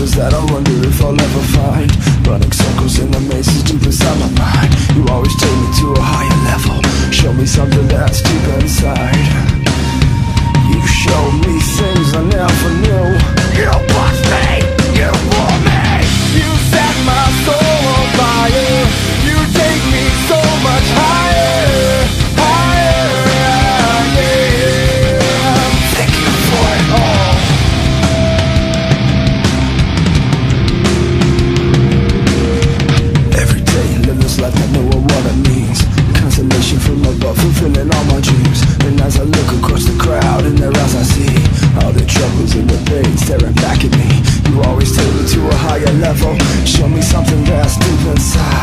answers that I wonder if I'll ever find. Running circles in the mazes deep inside my mind. You always take me to a higher level. Show me something that's deep inside. fulfilling all my dreams. And as I look across the crowd in their eyes I see All the troubles and the pain staring back at me. You always take me to a higher level. Show me something that's deep inside.